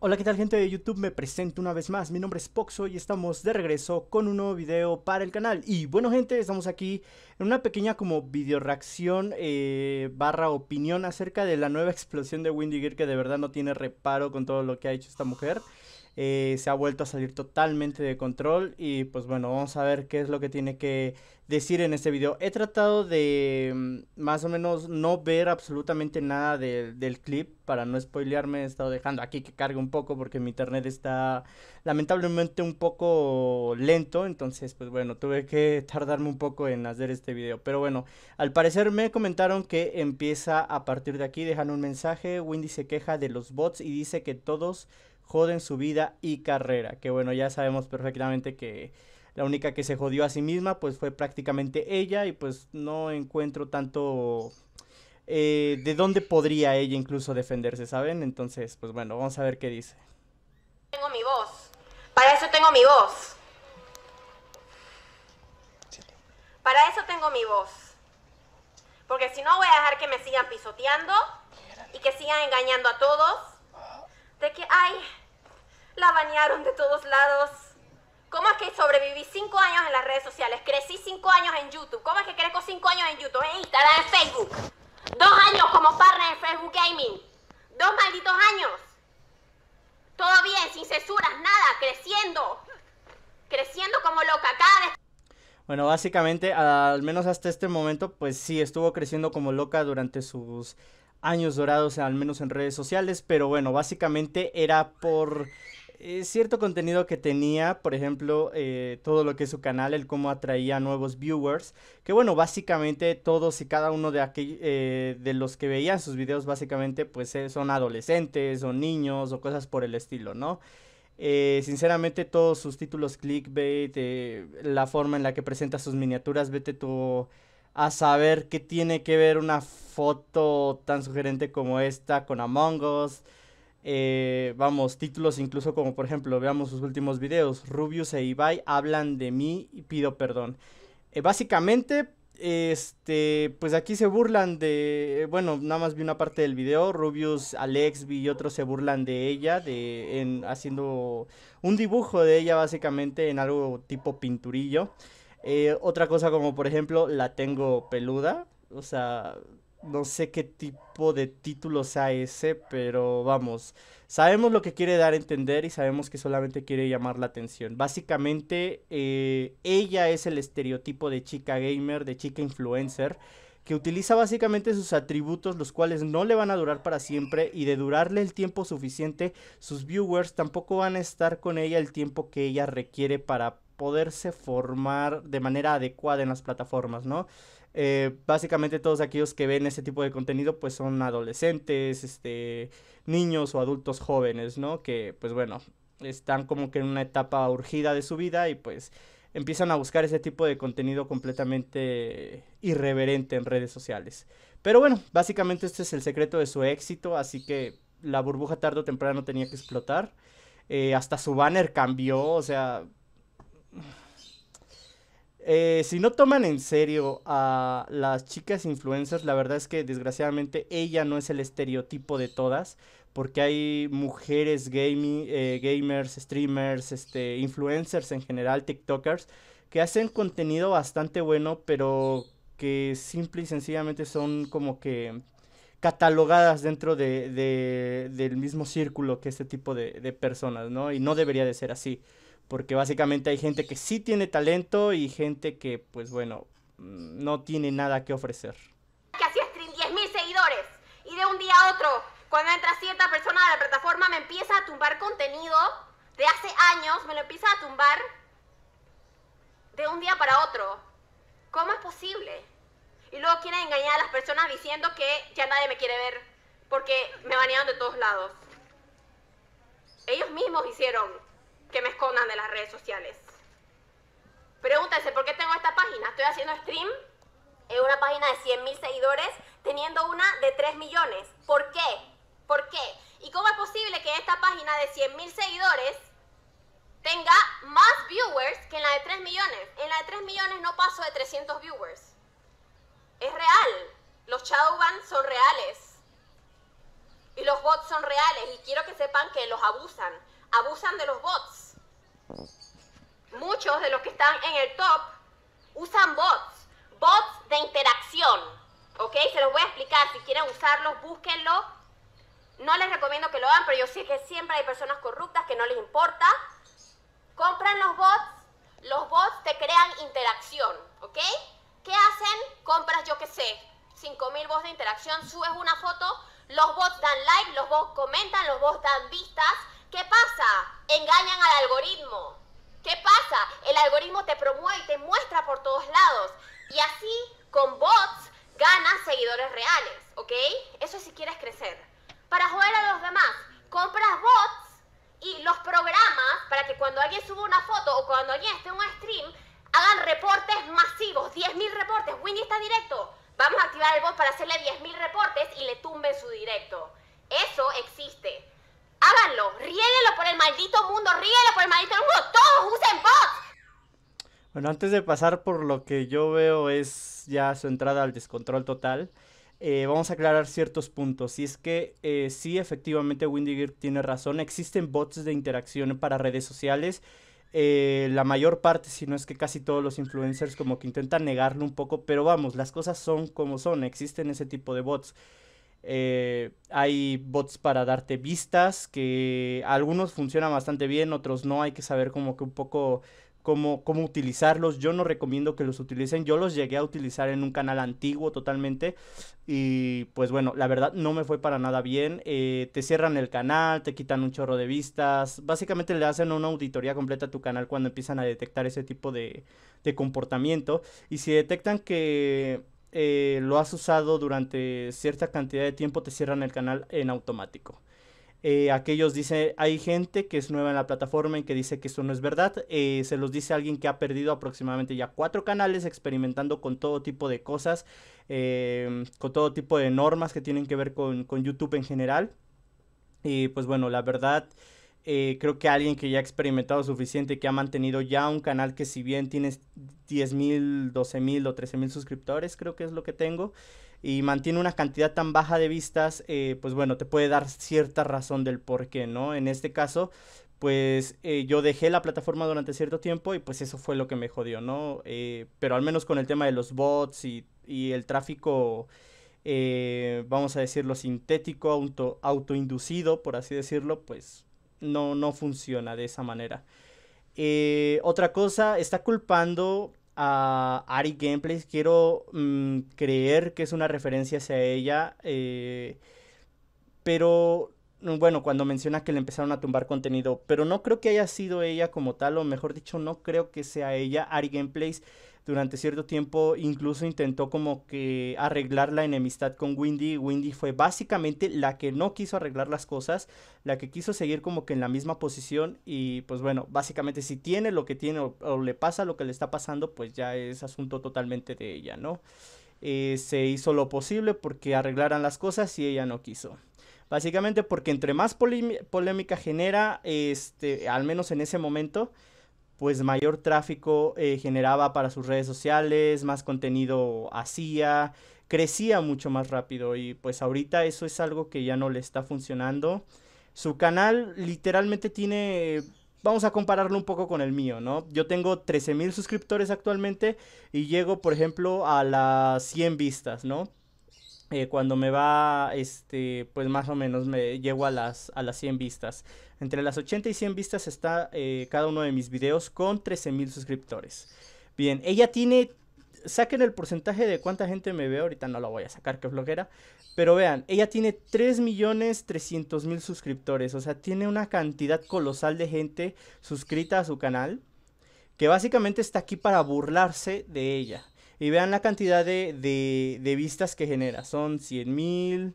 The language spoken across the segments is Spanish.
Hola, ¿qué tal gente de YouTube? Me presento una vez más, mi nombre es Poxo y estamos de regreso con un nuevo video para el canal. Y bueno gente, estamos aquí en una pequeña como video reacción eh, barra opinión acerca de la nueva explosión de Windy Gear que de verdad no tiene reparo con todo lo que ha hecho esta mujer. Eh, se ha vuelto a salir totalmente de control y pues bueno, vamos a ver qué es lo que tiene que decir en este video. He tratado de mm, más o menos no ver absolutamente nada del clip para no spoilearme. He estado dejando aquí que cargue un poco porque mi internet está lamentablemente un poco lento. Entonces pues bueno, tuve que tardarme un poco en hacer este video. Pero bueno, al parecer me comentaron que empieza a partir de aquí. Dejan un mensaje. Windy se queja de los bots y dice que todos joden su vida y carrera. Que bueno, ya sabemos perfectamente que la única que se jodió a sí misma pues fue prácticamente ella y pues no encuentro tanto eh, de dónde podría ella incluso defenderse, ¿saben? Entonces, pues bueno, vamos a ver qué dice. Tengo mi voz. Para eso tengo mi voz. Para eso tengo mi voz. Porque si no voy a dejar que me sigan pisoteando y que sigan engañando a todos de que, ay, la banearon de todos lados. ¿Cómo es que sobreviví cinco años en las redes sociales? Crecí cinco años en YouTube. ¿Cómo es que crezco cinco años en YouTube, en Instagram, en Facebook? Dos años como partner en Facebook Gaming. Dos malditos años. Todo bien, sin censuras, nada, creciendo. Creciendo como loca, cada. Bueno, básicamente, al menos hasta este momento, pues sí, estuvo creciendo como loca durante sus años dorados, al menos en redes sociales, pero bueno, básicamente era por eh, cierto contenido que tenía, por ejemplo, eh, todo lo que es su canal, el cómo atraía nuevos viewers, que bueno, básicamente todos y cada uno de, eh, de los que veían sus videos, básicamente, pues son adolescentes o niños o cosas por el estilo, ¿no? sinceramente todos sus títulos clickbait, la forma en la que presenta sus miniaturas, vete tu a saber qué tiene que ver una foto tan sugerente como esta con Among Us. Eh, vamos, títulos incluso como por ejemplo, veamos sus últimos videos. Rubius e Ibai hablan de mí y pido perdón. Eh, básicamente, este, pues aquí se burlan de, bueno, nada más vi una parte del video. Rubius, Alex y otros se burlan de ella, de, en, haciendo un dibujo de ella básicamente en algo tipo pinturillo. Eh, otra cosa como por ejemplo, la tengo peluda. O sea, no sé qué tipo de título sea ese, pero vamos, sabemos lo que quiere dar a entender y sabemos que solamente quiere llamar la atención. Básicamente, eh, ella es el estereotipo de chica gamer, de chica influencer, que utiliza básicamente sus atributos, los cuales no le van a durar para siempre y de durarle el tiempo suficiente, sus viewers tampoco van a estar con ella el tiempo que ella requiere para poderse formar de manera adecuada en las plataformas, ¿no? Eh, básicamente todos aquellos que ven ese tipo de contenido pues son adolescentes, este, niños o adultos jóvenes, ¿no? Que pues bueno, están como que en una etapa urgida de su vida y pues empiezan a buscar ese tipo de contenido completamente irreverente en redes sociales. Pero bueno, básicamente este es el secreto de su éxito, así que la burbuja tarde o temprano tenía que explotar. Eh, hasta su banner cambió, o sea, eh, si no toman en serio a las chicas influencers, la verdad es que desgraciadamente ella no es el estereotipo de todas, porque hay mujeres gaming, eh, gamers, streamers, este, influencers en general, TikTokers, que hacen contenido bastante bueno, pero que simple y sencillamente son como que catalogadas dentro de, del mismo círculo que este tipo de, de personas, ¿no? Y no debería de ser así porque básicamente hay gente que sí tiene talento y gente que, pues bueno, mm, no tiene nada que ofrecer. Que hacía stream 10.000 seguidores y de un día a otro, cuando entra cierta persona a la plataforma, me empieza a tumbar contenido de hace años, me lo empieza a tumbar de un día para otro. ¿Cómo es posible? Y luego quieren engañar a las personas diciendo que ya nadie me quiere ver porque me banearon de todos lados. Ellos mismos hicieron que me escondan de las redes sociales. Pregúntense, ¿por qué tengo esta página? Estoy haciendo stream en una página de 100.000 seguidores teniendo una de 3 millones. ¿Por qué? ¿Por qué? ¿Y cómo es posible que esta página de 100.000 seguidores tenga más viewers que en la de 3 millones? En la de 3 millones no paso de 300 viewers. Es real. Los Shadowban son reales. Y los bots son reales y quiero que sepan que los abusan. Abusan de los bots. Muchos de los que están en el top usan bots. Bots de interacción. ¿Ok? Se los voy a explicar. Si quieren usarlos, búsquenlo. No les recomiendo que lo hagan, pero yo sé que siempre hay personas corruptas que no les importa. Compran los bots. Los bots te crean interacción. ¿Ok? ¿Qué hacen? Compras, yo qué sé, 5000 bots de interacción, subes una foto, los bots dan like, los bots comentan, los bots dan vistas. ¿Qué pasa? Engañan al algoritmo. ¿Qué pasa? El algoritmo te promueve y te muestra por todos lados. Y así, con bots, ganas seguidores reales, ¿ok? Eso si quieres crecer. Para joder a los demás, compras bots y los programas para que cuando alguien suba una foto o cuando alguien esté en un stream, hagan reportes masivos, 10.000 reportes. Winnie está directo. Vamos a activar el bot para hacerle 10.000 reportes y le tumben su directo. Eso existe. Háganlo, ríguenlo por el maldito mundo, ríguenlo por el maldito mundo. Todos usen bots. Bueno, antes de pasar por lo que yo veo es ya su entrada al descontrol total, eh, vamos a aclarar ciertos puntos. Y es que eh, sí, efectivamente, Windy tiene razón. Existen bots de interacción para redes sociales eh, la mayor parte, si no es que casi todos los influencers como que intentan negarlo un poco, pero vamos, las cosas son como son, existen ese tipo de bots. Eh, hay bots para darte vistas, que algunos funcionan bastante bien, otros no, hay que saber como que un poco cómo, cómo utilizarlos. Yo no recomiendo que los utilicen. Yo los llegué a utilizar en un canal antiguo totalmente. Y pues bueno, la verdad no me fue para nada bien. Eh, te cierran el canal, te quitan un chorro de vistas. Básicamente le hacen una auditoría completa a tu canal cuando empiezan a detectar ese tipo de, de comportamiento. Y si detectan que eh, lo has usado durante cierta cantidad de tiempo, te cierran el canal en automático. Eh, aquellos dice, hay gente que es nueva en la plataforma y que dice que eso no es verdad. Eh, se los dice alguien que ha perdido aproximadamente ya cuatro canales experimentando con todo tipo de cosas, con todo tipo de normas que tienen que ver con, con YouTube en general. Y pues bueno, la verdad, eh, creo que alguien que ya ha experimentado suficiente, que ha mantenido ya un canal que si bien tienes 10 mil, 12 mil o 13 mil suscriptores, creo que es lo que tengo y mantiene una cantidad tan baja de vistas, eh, pues bueno, te puede dar cierta razón del por qué, ¿no? En este caso, pues eh, yo dejé la plataforma durante cierto tiempo y pues eso fue lo que me jodió, ¿no? Eh, pero al menos con el tema de los bots y, el tráfico, vamos a decirlo, sintético, auto, autoinducido, por así decirlo, pues no, no funciona de esa manera. otra cosa, está culpando a Ari Gameplays. Quiero mm, creer que es una referencia hacia ella. Eh, pero bueno, cuando menciona que le empezaron a tumbar contenido. Pero no creo que haya sido ella como tal. O mejor dicho, no creo que sea ella. Ari Gameplays durante cierto tiempo incluso intentó como que arreglar la enemistad con Windy. Windy fue básicamente la que no quiso arreglar las cosas, la que quiso seguir como que en la misma posición y pues bueno, básicamente si tiene lo que tiene o, le pasa lo que le está pasando, pues ya es asunto totalmente de ella, ¿no? Eh, se hizo lo posible porque arreglaran las cosas y ella no quiso. Básicamente porque entre más polémica genera, este, al menos en ese momento, pues mayor tráfico eh, generaba para sus redes sociales, más contenido hacía, crecía mucho más rápido y pues ahorita eso es algo que ya no le está funcionando. Su canal literalmente tiene, vamos a compararlo un poco con el mío, ¿no? Yo tengo 13 mil suscriptores actualmente y llego, por ejemplo, a las 100 vistas, ¿no? Eh, cuando me va, este, pues más o menos me llego a las, a las 100 vistas. Entre las 80 y 100 vistas está eh, cada uno de mis videos con 13 mil suscriptores. Bien, ella tiene... Saquen el porcentaje de cuánta gente me ve. Ahorita no lo voy a sacar, que flojera. Pero vean, ella tiene 3 millones 300 mil suscriptores. O sea, tiene una cantidad colosal de gente suscrita a su canal. Que básicamente está aquí para burlarse de ella. Y vean la cantidad de, de, vistas que genera. Son 100 mil.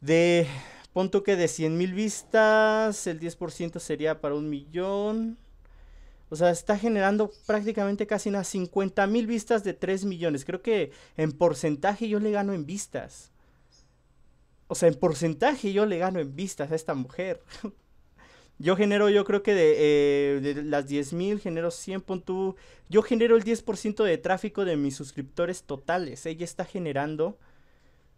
De Punto que de 100 mil vistas, el 10% sería para un millón. O sea, está generando prácticamente casi unas 50 mil vistas de 3 millones. Creo que en porcentaje yo le gano en vistas. O sea, en porcentaje yo le gano en vistas a esta mujer. yo genero, yo creo que de, eh, de las 10 mil, genero 100 puntos. Yo genero el 10% de tráfico de mis suscriptores totales. Ella está generando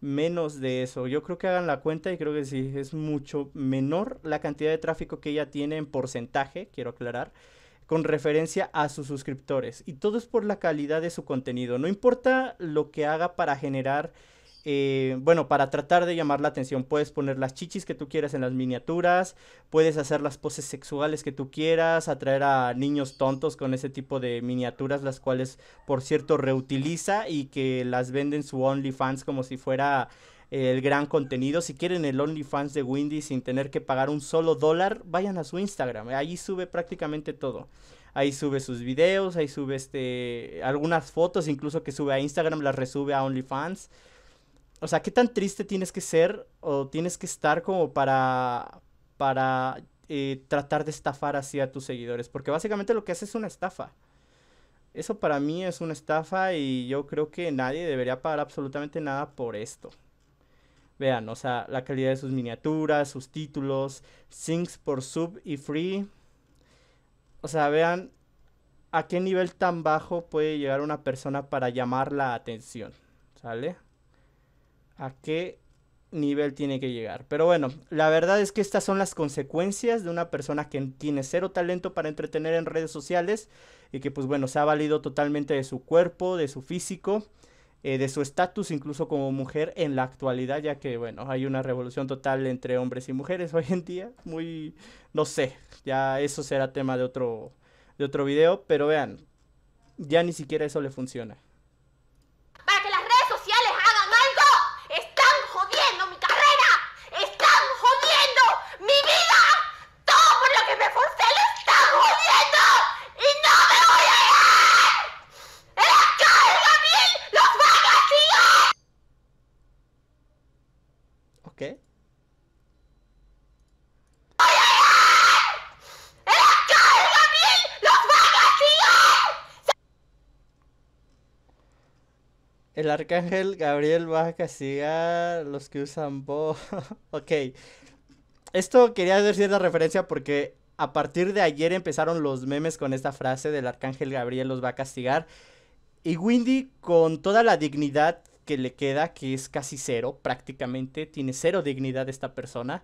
menos de eso. Yo creo que hagan la cuenta y creo que sí, es mucho menor la cantidad de tráfico que ella tiene en porcentaje, quiero aclarar, con referencia a sus suscriptores. Y todo es por la calidad de su contenido. No importa lo que haga para generar eh, bueno, para tratar de llamar la atención, puedes poner las chichis que tú quieras en las miniaturas, puedes hacer las poses sexuales que tú quieras, atraer a niños tontos con ese tipo de miniaturas, las cuales, por cierto, reutiliza y que las venden su OnlyFans como si fuera el gran contenido. Si quieren el OnlyFans de Windy sin tener que pagar un solo dólar, vayan a su Instagram, ahí sube prácticamente todo. Ahí sube sus videos, ahí sube este algunas fotos incluso que sube a Instagram, las resube a OnlyFans. O sea, ¿qué tan triste tienes que ser o tienes que estar como para, para eh, tratar de estafar así a tus seguidores? Porque básicamente lo que hace es una estafa. Eso para mí es una estafa y yo creo que nadie debería pagar absolutamente nada por esto. Vean, o sea, la calidad de sus miniaturas, sus títulos, syncs por sub y free. O sea, vean a qué nivel tan bajo puede llegar una persona para llamar la atención. ¿Sale? A qué nivel tiene que llegar. Pero bueno, la verdad es que estas son las consecuencias de una persona que tiene cero talento para entretener en redes sociales y que pues bueno, se ha valido totalmente de su cuerpo, de su físico, eh, de su estatus incluso como mujer en la actualidad, ya que bueno, hay una revolución total entre hombres y mujeres hoy en día, muy, no sé, ya eso será tema de otro, de otro video, pero vean, ya ni siquiera eso le funciona. El arcángel Gabriel va a los que usan bo. ok. Esto quería hacer cierta referencia porque a partir de ayer empezaron los memes con esta frase del arcángel Gabriel los va a castigar. Y Windy, con toda la dignidad que le queda, que es casi cero prácticamente, tiene cero dignidad esta persona,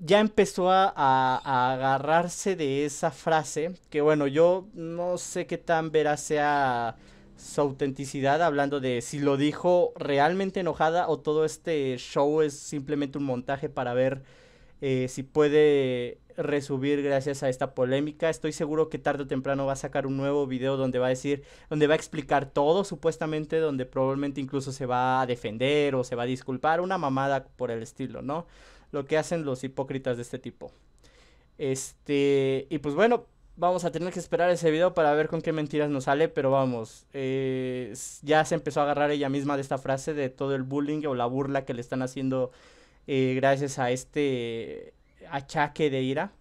ya empezó a, a, agarrarse de esa frase, que bueno, yo no sé qué tan veraz sea su autenticidad, hablando de si lo dijo realmente enojada o todo este show es simplemente un montaje para ver eh, si puede resubir gracias a esta polémica. Estoy seguro que tarde o temprano va a sacar un nuevo video donde va a decir, donde va a explicar todo supuestamente, donde probablemente incluso se va a defender o se va a disculpar, una mamada por el estilo, ¿no? Lo que hacen los hipócritas de este tipo. Este, y pues bueno, vamos a tener que esperar ese video para ver con qué mentiras nos sale, pero vamos, eh, ya se empezó a agarrar ella misma de esta frase de todo el bullying o la burla que le están haciendo eh, gracias a este achaque de ira.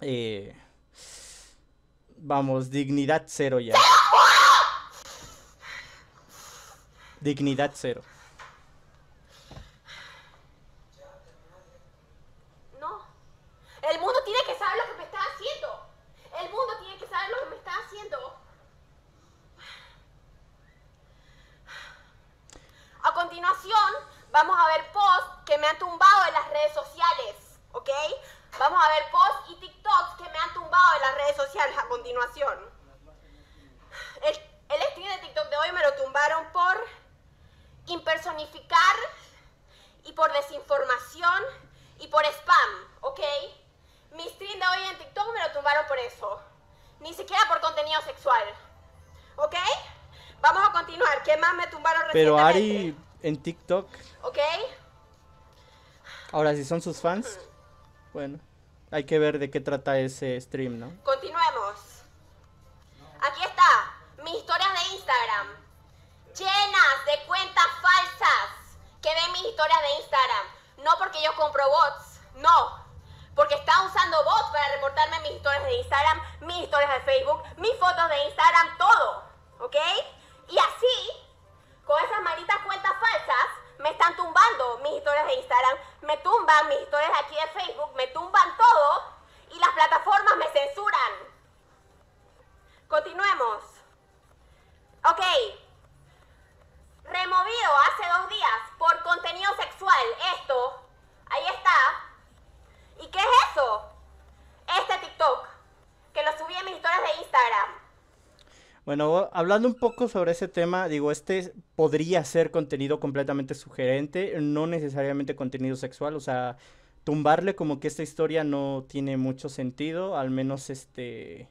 Eh, vamos, dignidad cero ya. Dignidad cero. vamos a ver posts que me han tumbado en las redes sociales, ¿ok? Vamos a ver posts y TikToks que me han tumbado en las redes sociales a continuación. El, el stream de TikTok de hoy me lo tumbaron por impersonificar y por desinformación y por spam, ¿ok? Mi stream de hoy en TikTok me lo tumbaron por eso. Ni siquiera por contenido sexual. ¿Ok? Vamos a continuar. ¿Qué más me tumbaron Pero Ari, en TikTok. ¿Ok? Ahora, si son sus fans, bueno, hay que ver de qué trata ese stream, ¿no? Continuemos. Aquí está, mis historias de Instagram, llenas de cuentas falsas que ven mis historias de Instagram. No porque yo compro bots, no. Porque están usando bots para reportarme mis historias de Instagram, mis historias de Facebook, mis fotos de Instagram, todo. ¿Ok? Y así con esas malditas cuentas falsas, me están tumbando mis historias de Instagram, me tumban mis historias aquí de Facebook, me tumban todo y las plataformas me censuran. Continuemos. Ok. Removido hace dos días por Bueno, hablando un poco sobre ese tema, digo, este podría ser contenido completamente sugerente, no necesariamente contenido sexual, o sea, tumbarle como que esta historia no tiene mucho sentido, al menos este...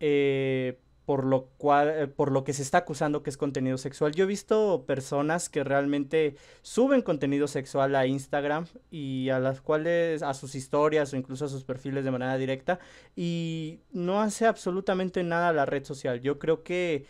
Eh, por lo cual, eh, por lo que se está acusando que es contenido sexual. Yo he visto personas que realmente suben contenido sexual a Instagram y a las cuales, a sus historias o incluso a sus perfiles de manera directa y no hace absolutamente nada la red social. Yo creo que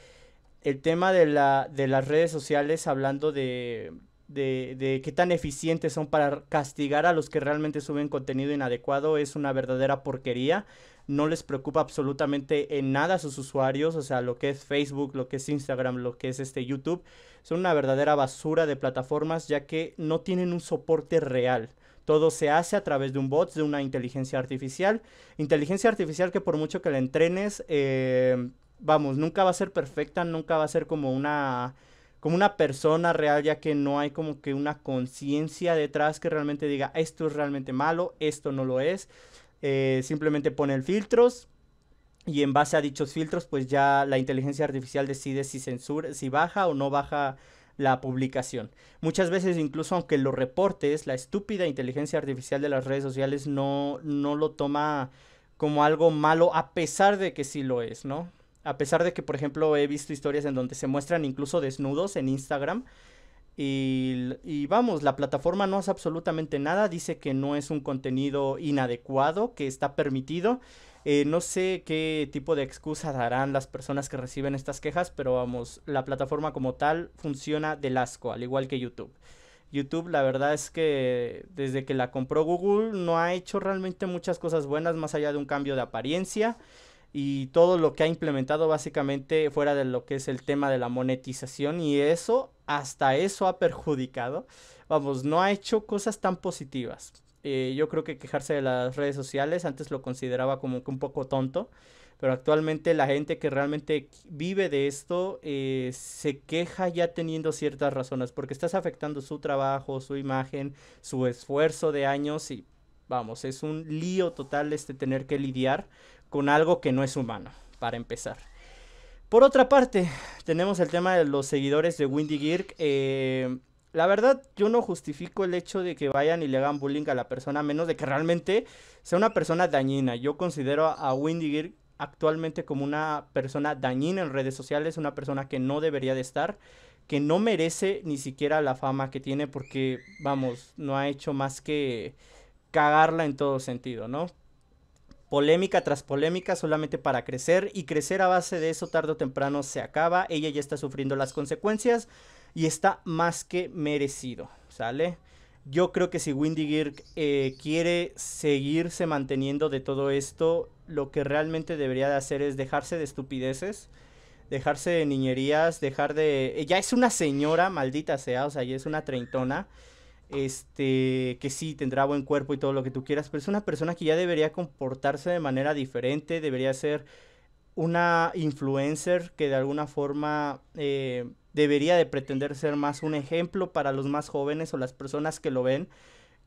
el tema de, la, de las redes sociales, hablando de, de, qué tan eficientes son para castigar a los que realmente suben contenido inadecuado es una verdadera porquería no les preocupa absolutamente en nada a sus usuarios, o sea, lo que es Facebook, lo que es Instagram, lo que es este YouTube, son una verdadera basura de plataformas ya que no tienen un soporte real. Todo se hace a través de un bot, de una inteligencia artificial. Inteligencia artificial que por mucho que la entrenes, eh, vamos, nunca va a ser perfecta, nunca va a ser como una como una persona real, ya que no hay como que una conciencia detrás que realmente diga esto es realmente malo, esto no lo es. Eh, simplemente pone filtros y en base a dichos filtros pues ya la inteligencia artificial decide si censura, si baja o no baja la publicación. Muchas veces incluso aunque lo reportes, la estúpida inteligencia artificial de las redes sociales no, no lo toma como algo malo a pesar de que sí lo es, ¿no? A pesar de que, por ejemplo, he visto historias en donde se muestran incluso desnudos en Instagram y, vamos, la plataforma no hace absolutamente nada, dice que no es un contenido inadecuado, que está permitido. Eh, no sé qué tipo de excusa darán las personas que reciben estas quejas, pero vamos, la plataforma como tal funciona del asco, al igual que YouTube. YouTube, la verdad es que desde que la compró Google no ha hecho realmente muchas cosas buenas más allá de un cambio de apariencia y todo lo que ha implementado básicamente fuera de lo que es el tema de la monetización y eso, hasta eso ha perjudicado. Vamos, no ha hecho cosas tan positivas. Eh, yo creo que quejarse de las redes sociales antes lo consideraba como que un poco tonto, pero actualmente la gente que realmente vive de esto eh, se queja ya teniendo ciertas razones, porque estás afectando su trabajo, su imagen, su esfuerzo de años y vamos, es un lío total este tener que lidiar con algo que no es humano, para empezar. Por otra parte, tenemos el tema de los seguidores de Windy Girk. Eh, la verdad, yo no justifico el hecho de que vayan y le hagan bullying a la persona, a menos de que realmente sea una persona dañina. Yo considero a Windy Girk actualmente como una persona dañina en redes sociales, una persona que no debería de estar, que no merece ni siquiera la fama que tiene porque, vamos, no ha hecho más que cagarla en todo sentido, ¿no? Polémica tras polémica solamente para crecer y crecer a base de eso tarde o temprano se acaba, ella ya está sufriendo las consecuencias y está más que merecido, ¿sale? Yo creo que si Windy Girk eh, quiere seguirse manteniendo de todo esto, lo que realmente debería de hacer es dejarse de estupideces, dejarse de niñerías, dejar de... Ya es una señora, maldita sea, o sea, ya es una treintona este, que sí, tendrá buen cuerpo y todo lo que tú quieras, pero es una persona que ya debería comportarse de manera diferente, debería ser una influencer que de alguna forma eh, debería de pretender ser más un ejemplo para los más jóvenes o las personas que lo ven,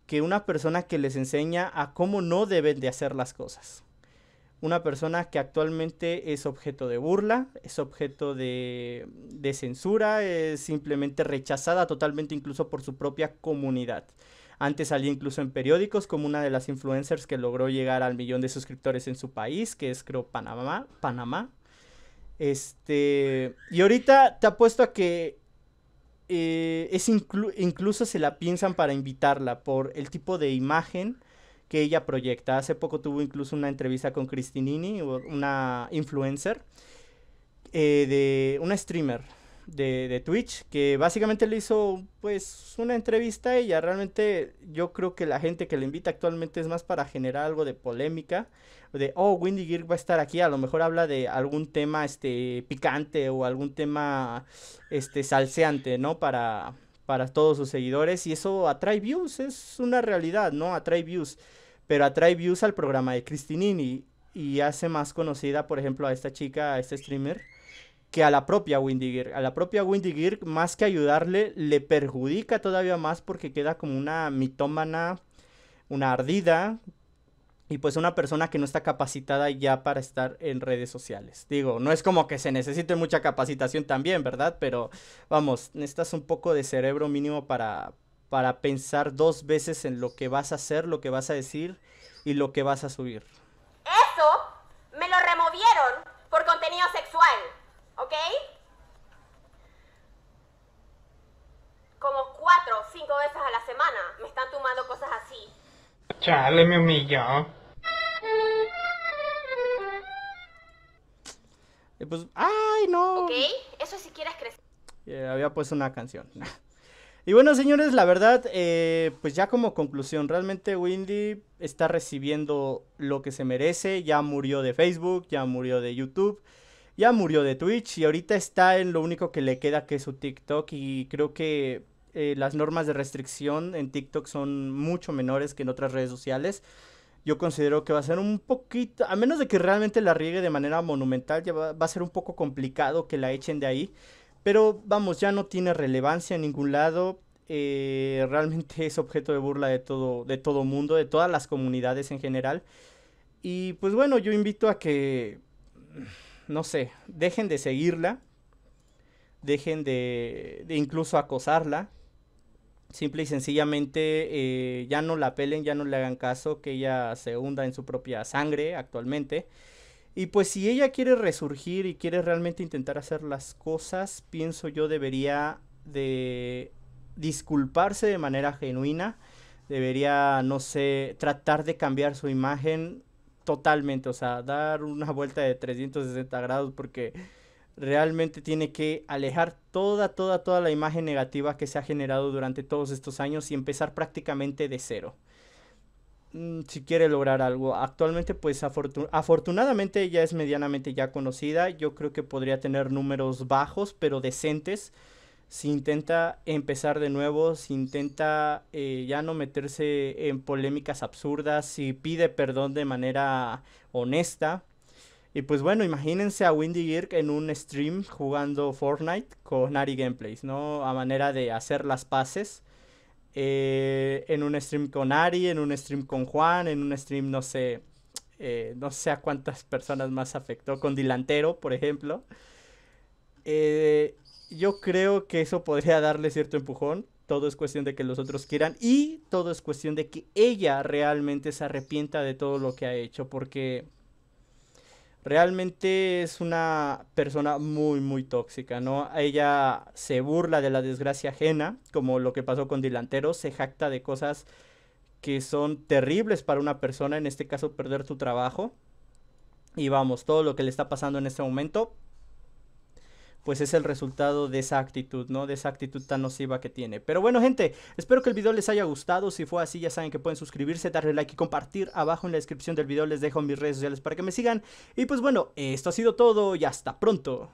que una persona que les enseña a cómo no deben de hacer las cosas una persona que actualmente es objeto de burla, es objeto de, censura, es simplemente rechazada totalmente incluso por su propia comunidad. Antes salía incluso en periódicos como una de las influencers que logró llegar al millón de suscriptores en su país, que es creo Panamá. Panamá. Este. Y ahorita te apuesto a que. Eh, es incluso se la piensan para invitarla por el tipo de imagen que ella proyecta. Hace poco tuvo incluso una entrevista con Cristinini, una influencer, eh, de una streamer de, de, Twitch, que básicamente le hizo pues una entrevista a ella. Realmente yo creo que la gente que le invita actualmente es más para generar algo de polémica. De, oh, Windy Gear va a estar aquí, a lo mejor habla de algún tema este picante o algún tema este salseante, ¿no? Para, para todos sus seguidores y eso atrae views, es una realidad, ¿no? Atrae views, pero atrae views al programa de Cristinini y hace más conocida, por ejemplo, a esta chica, a este streamer, que a la propia Windy Gear. A la propia Windy Gear, más que ayudarle, le perjudica todavía más porque queda como una mitómana, una ardida, y pues una persona que no está capacitada ya para estar en redes sociales. Digo, no es como que se necesite mucha capacitación también, ¿verdad? Pero vamos, necesitas un poco de cerebro mínimo para, para pensar dos veces en lo que vas a hacer, lo que vas a decir y lo que vas a subir. Eso me lo removieron por contenido sexual, ¿ok? Como cuatro o cinco veces a la semana me están tomando cosas así. Chale, me humilló. Y pues, ¡ay, no! ¿Ok? Eso si quieres crecer. Eh, había puesto una canción. y bueno, señores, la verdad, eh, pues ya como conclusión, realmente Windy está recibiendo lo que se merece. Ya murió de Facebook, ya murió de YouTube, ya murió de Twitch y ahorita está en lo único que le queda que es su TikTok y creo que eh, las normas de restricción en TikTok son mucho menores que en otras redes sociales. Yo considero que va a ser un poquito, a menos de que realmente la riegue de manera monumental, ya va, a ser un poco complicado que la echen de ahí. Pero vamos, ya no tiene relevancia en ningún lado. Eh, realmente es objeto de burla de todo, de todo mundo, de todas las comunidades en general. Y pues bueno, yo invito a que, no sé, dejen de seguirla, dejen de, de incluso acosarla, simple y sencillamente eh, ya no la pelen, ya no le hagan caso, que ella se hunda en su propia sangre actualmente. Y pues si ella quiere resurgir y quiere realmente intentar hacer las cosas, pienso yo debería de disculparse de manera genuina, debería, no sé, tratar de cambiar su imagen totalmente, o sea, dar una vuelta de 360 grados porque realmente tiene que alejar toda, toda, toda la imagen negativa que se ha generado durante todos estos años y empezar prácticamente de cero. Mm, si quiere lograr algo. Actualmente, pues afortunadamente ella es medianamente ya conocida. Yo creo que podría tener números bajos, pero decentes. Si intenta empezar de nuevo, si intenta eh, ya no meterse en polémicas absurdas, si pide perdón de manera honesta, y pues bueno, imagínense a Windy Girk en un stream jugando Fortnite con Ari Gameplays, ¿no? A manera de hacer las paces. Eh, en un stream con Ari, en un stream con Juan, en un stream, no sé, eh, no sé a cuántas personas más afectó, con Dilantero, por ejemplo. Eh, yo creo que eso podría darle cierto empujón. Todo es cuestión de que los otros quieran y todo es cuestión de que ella realmente se arrepienta de todo lo que ha hecho, porque realmente es una persona muy, muy tóxica, ¿no? Ella se burla de la desgracia ajena, como lo que pasó con Dilantero, se jacta de cosas que son terribles para una persona, en este caso perder tu trabajo. Y vamos, todo lo que le está pasando en este momento, pues es el resultado de esa actitud, ¿no? De esa actitud tan nociva que tiene. Pero bueno, gente, espero que el video les haya gustado. Si fue así, ya saben que pueden suscribirse, darle like y compartir. Abajo en la descripción del video les dejo mis redes sociales para que me sigan. Y pues bueno, esto ha sido todo y hasta pronto.